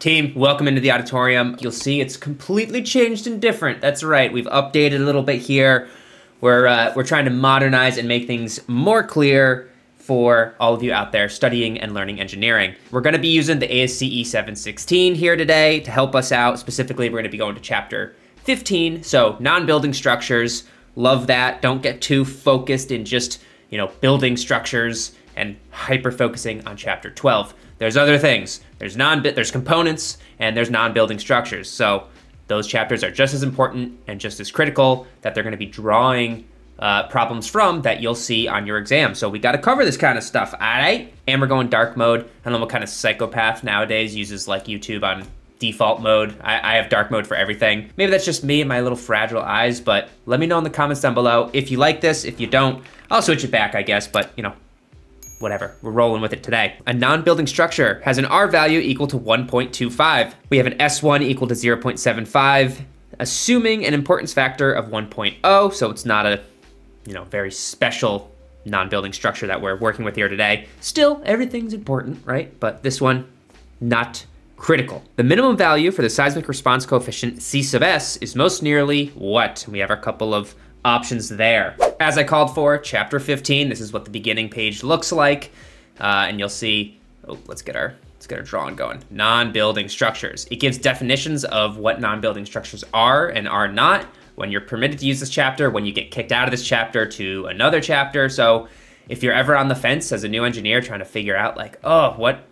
Team, welcome into the auditorium. You'll see it's completely changed and different. That's right, we've updated a little bit here. We're, uh, we're trying to modernize and make things more clear for all of you out there studying and learning engineering. We're gonna be using the ASCE 716 here today to help us out. Specifically, we're gonna be going to chapter 15, so non-building structures. Love that. Don't get too focused in just, you know, building structures and hyper focusing on chapter 12. There's other things. There's non there's components and there's non-building structures. So those chapters are just as important and just as critical that they're going to be drawing uh, problems from that you'll see on your exam. So we got to cover this kind of stuff, all right? And we're going dark mode. I don't know what kind of psychopath nowadays uses like YouTube on default mode. I, I, have dark mode for everything. Maybe that's just me and my little fragile eyes, but let me know in the comments down below if you like this. If you don't, I'll switch it back, I guess, but you know, whatever, we're rolling with it today. A non-building structure has an R value equal to 1.25. We have an S1 equal to 0.75, assuming an importance factor of 1.0, so it's not a, you know, very special non-building structure that we're working with here today. Still, everything's important, right? But this one, not critical. The minimum value for the seismic response coefficient C sub S is most nearly what? We have a couple of options there. As I called for, chapter 15, this is what the beginning page looks like. Uh, and you'll see, oh, let's get our let's get our drawing going. Non-building structures. It gives definitions of what non-building structures are and are not, when you're permitted to use this chapter, when you get kicked out of this chapter to another chapter. So if you're ever on the fence as a new engineer trying to figure out like, oh, what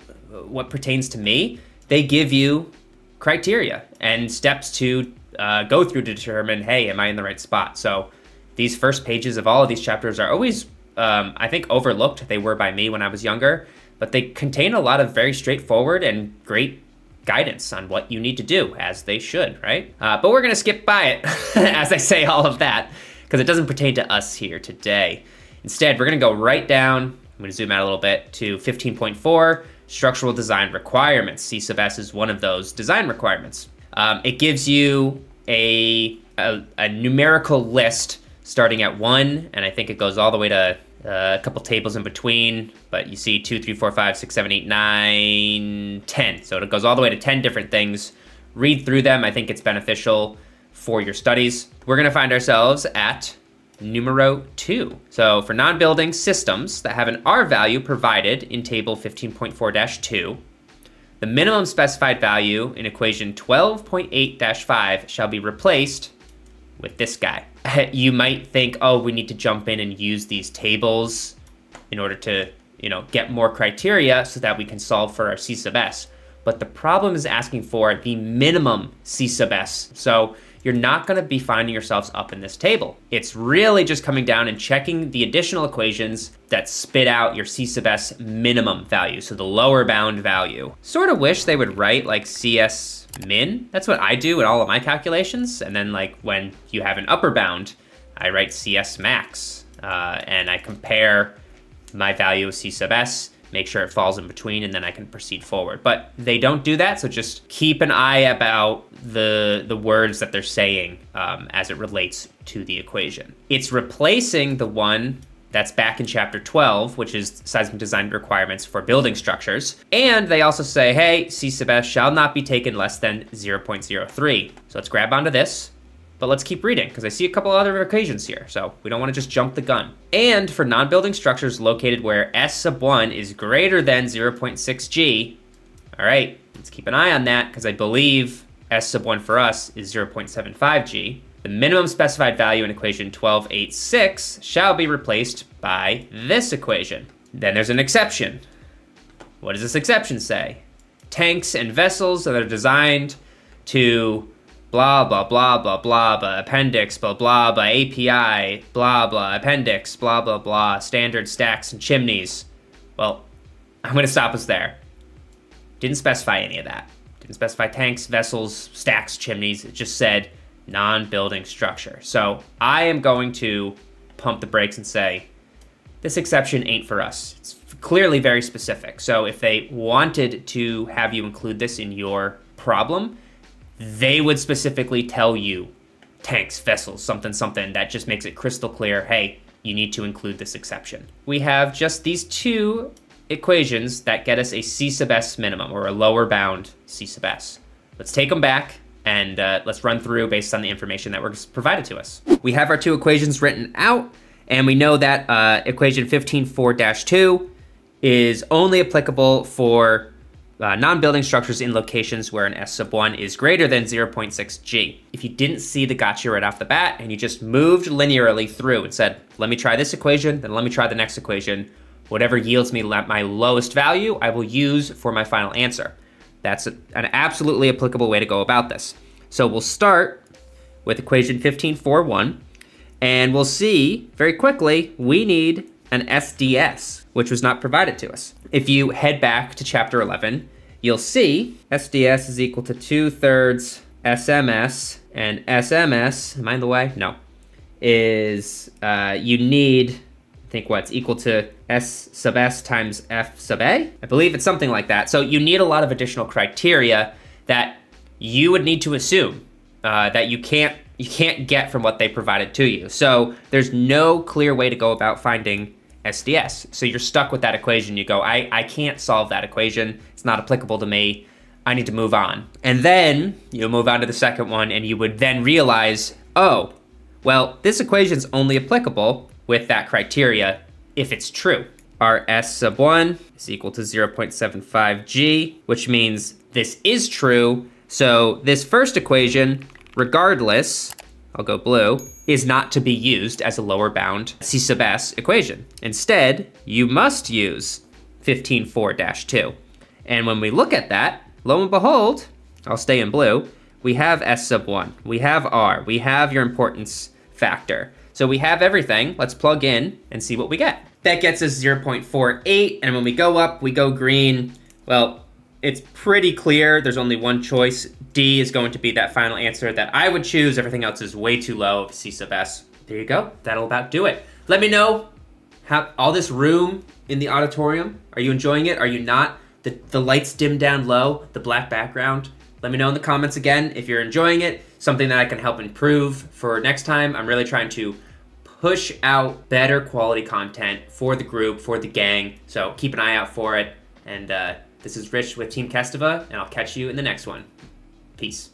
what pertains to me, they give you criteria and steps to uh, go through to determine, hey, am I in the right spot? So these first pages of all of these chapters are always, um, I think, overlooked. They were by me when I was younger, but they contain a lot of very straightforward and great guidance on what you need to do, as they should, right? Uh, but we're gonna skip by it as I say all of that, because it doesn't pertain to us here today. Instead, we're gonna go right down, I'm gonna zoom out a little bit, to 15.4, structural design requirements. C sub S is one of those design requirements. Um, it gives you a, a, a numerical list starting at one, and I think it goes all the way to uh, a couple tables in between, but you see two, three, four, five, six, seven, eight, nine, ten. So it goes all the way to 10 different things. Read through them. I think it's beneficial for your studies. We're gonna find ourselves at numero two. So for non-building systems that have an R value provided in table 15.4-2, the minimum specified value in equation 12.8-5 shall be replaced with this guy. You might think, oh, we need to jump in and use these tables in order to, you know, get more criteria so that we can solve for our C sub S. But the problem is asking for the minimum C sub S. So you're not gonna be finding yourselves up in this table. It's really just coming down and checking the additional equations that spit out your C sub S minimum value, so the lower bound value. Sort of wish they would write like CS min. That's what I do in all of my calculations. And then like when you have an upper bound, I write CS max uh, and I compare my value of C sub S, make sure it falls in between, and then I can proceed forward. But they don't do that, so just keep an eye about the, the words that they're saying um, as it relates to the equation. It's replacing the one that's back in chapter 12, which is seismic design requirements for building structures. And they also say, hey, C sub S shall not be taken less than 0.03. So let's grab onto this, but let's keep reading because I see a couple other occasions here. So we don't want to just jump the gun. And for non-building structures located where S sub 1 is greater than 0.6 G, all right, let's keep an eye on that because I believe S sub 1 for us is 0.75 G. The minimum specified value in equation 1286 shall be replaced by this equation. Then there's an exception. What does this exception say? Tanks and vessels that are designed to blah, blah, blah, blah, blah, blah, appendix, blah, blah, blah, API, blah, blah, appendix, blah, blah, blah, standard stacks and chimneys. Well, I'm gonna stop us there. Didn't specify any of that. Didn't specify tanks, vessels, stacks, chimneys. It just said non-building structure. So I am going to pump the brakes and say, this exception ain't for us. It's clearly very specific. So if they wanted to have you include this in your problem, they would specifically tell you tanks, vessels, something, something. That just makes it crystal clear, hey, you need to include this exception. We have just these two equations that get us a C sub S minimum or a lower bound C sub S. Let's take them back and uh, let's run through based on the information that was provided to us. We have our two equations written out and we know that uh, equation 15.4-2 is only applicable for uh, non-building structures in locations where an S sub 1 is greater than 0.6 G. If you didn't see the gotcha right off the bat and you just moved linearly through and said, let me try this equation, then let me try the next equation, whatever yields me my lowest value, I will use for my final answer. That's an absolutely applicable way to go about this. So we'll start with equation 15.4.1, and we'll see very quickly we need an SDS, which was not provided to us. If you head back to chapter 11, you'll see SDS is equal to 2 thirds SMS, and SMS, am I in the way? No, is uh, you need, I think what's equal to S sub S times F sub A? I believe it's something like that. So you need a lot of additional criteria that you would need to assume uh, that you can't you can't get from what they provided to you. So there's no clear way to go about finding SDS. So you're stuck with that equation. You go, I, I can't solve that equation. It's not applicable to me. I need to move on. And then you move on to the second one and you would then realize, oh, well, this equation's only applicable with that criteria if it's true. Our S sub 1 is equal to 0.75 G, which means this is true. So this first equation, regardless, I'll go blue, is not to be used as a lower bound C sub S equation. Instead, you must use 15.4-2. And when we look at that, lo and behold, I'll stay in blue, we have S sub 1, we have R, we have your importance factor. So we have everything, let's plug in and see what we get. That gets us 0.48, and when we go up, we go green. Well, it's pretty clear there's only one choice. D is going to be that final answer that I would choose. Everything else is way too low, C sub S. There you go, that'll about do it. Let me know how all this room in the auditorium. Are you enjoying it? Are you not? The, the lights dim down low, the black background. Let me know in the comments again if you're enjoying it, something that I can help improve for next time. I'm really trying to push out better quality content for the group, for the gang. So keep an eye out for it. And uh, this is Rich with Team Kestava, and I'll catch you in the next one. Peace.